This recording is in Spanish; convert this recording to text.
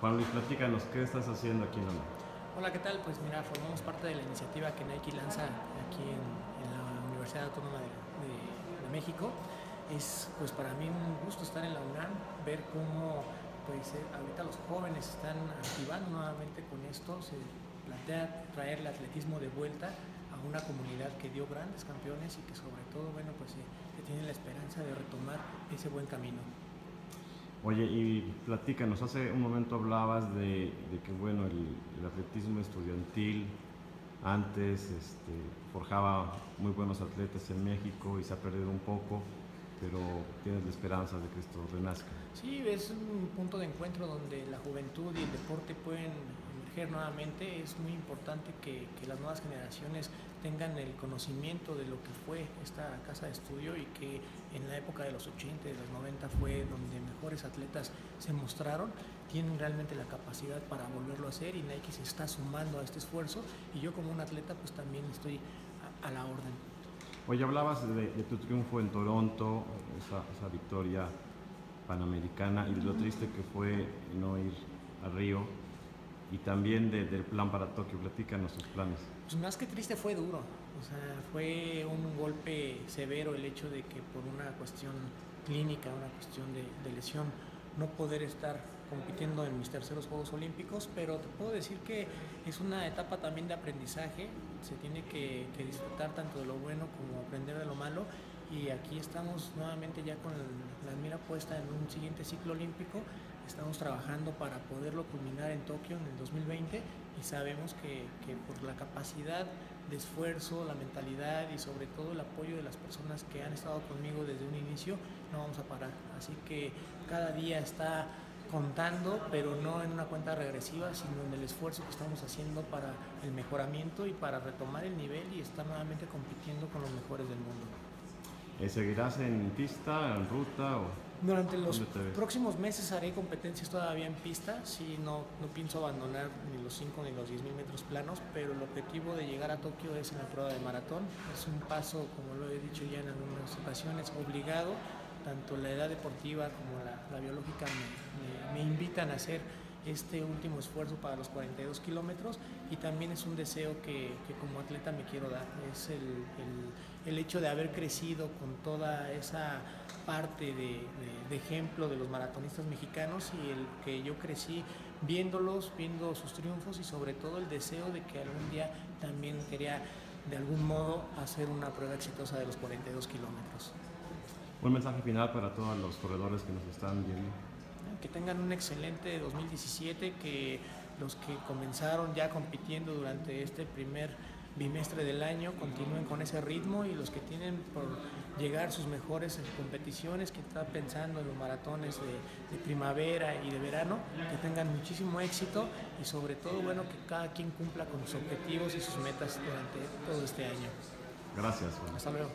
Juan Luis, platícanos, ¿qué estás haciendo aquí en la Hola, ¿qué tal? Pues mira, formamos parte de la iniciativa que Nike lanza aquí en, la Universidad Autónoma de, México. Es pues para mí un gusto estar en la UNAM, ver cómo pues eh, ahorita los jóvenes están activando nuevamente con esto, se plantea traer el atletismo de vuelta a una comunidad que dio grandes campeones y que sobre todo, bueno, pues se tiene la esperanza de retomar ese buen camino. Oye, y platícanos, hace un momento hablabas de, que bueno, el, atletismo estudiantil antes este, forjaba muy buenos atletas en México y se ha perdido un poco, pero tienes la esperanza de que esto renazca. Sí, es un punto de encuentro donde la juventud y el deporte pueden nuevamente, es muy importante que, las nuevas generaciones tengan el conocimiento de lo que fue esta casa de estudio y que en la época de los 80 y de los 90 fue donde mejores atletas se mostraron, tienen realmente la capacidad para volverlo a hacer y Nike se está sumando a este esfuerzo y yo como un atleta pues también estoy a, la orden. Hoy hablabas de, tu triunfo en Toronto, esa, esa victoria panamericana y de lo triste que fue no ir a Río y también del plan para Tokio. Platícanos sus planes. Pues más que triste fue duro, o sea, fue un golpe severo el hecho de que por una cuestión clínica, una cuestión de, lesión, no poder estar compitiendo en mis terceros Juegos Olímpicos, pero te puedo decir que es una etapa también de aprendizaje, se tiene que, que disfrutar tanto de lo bueno como aprender de lo malo y aquí estamos nuevamente ya con la mira puesta en un siguiente ciclo olímpico. Estamos trabajando para poderlo culminar en Tokio en el 2020 y sabemos que, que, por la capacidad de esfuerzo, la mentalidad y sobre todo el apoyo de las personas que han estado conmigo desde un inicio, no vamos a parar. Así que cada día está contando, pero no en una cuenta regresiva, sino en el esfuerzo que estamos haciendo para el mejoramiento y para retomar el nivel y estar nuevamente compitiendo con los mejores del mundo. ¿Seguirás en pista, en ruta? O Durante los próximos meses haré competencias todavía en pista, sí, no, no pienso abandonar ni los 5 ni los 10 mil metros planos, pero el objetivo de llegar a Tokio es en la prueba de maratón. Es un paso, como lo he dicho ya en algunas ocasiones, obligado. Tanto la edad deportiva como la, biológica me, invitan a hacer este último esfuerzo para los 42 kilómetros y también es un deseo que, como atleta me quiero dar, es el, el, hecho de haber crecido con toda esa parte de, de, ejemplo de los maratonistas mexicanos y el que yo crecí viéndolos, viendo sus triunfos y sobre todo el deseo de que algún día también quería de algún modo hacer una prueba exitosa de los 42 kilómetros. Un mensaje final para todos los corredores que nos están viendo que tengan un excelente 2017, que los que comenzaron ya compitiendo durante este primer bimestre del año continúen con ese ritmo y los que tienen por llegar sus mejores competiciones, que están pensando en los maratones de, primavera y de verano, que tengan muchísimo éxito y sobre todo bueno que cada quien cumpla con sus objetivos y sus metas durante todo este año. Gracias. Hasta luego.